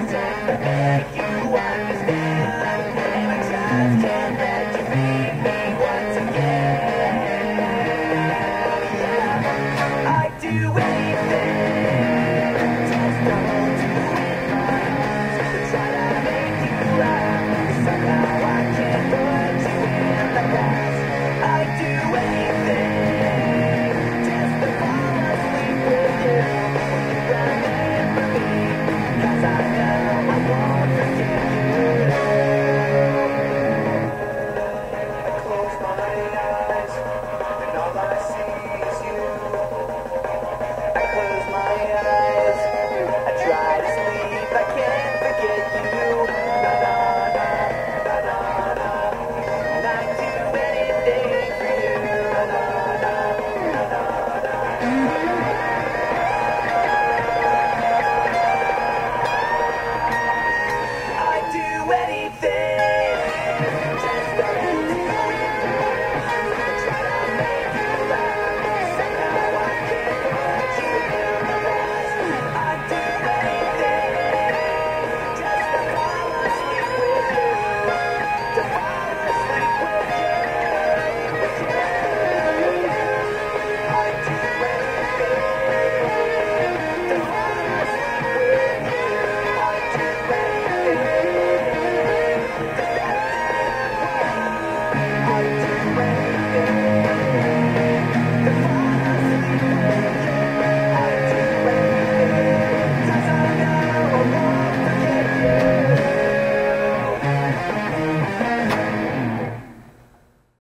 wonder if you.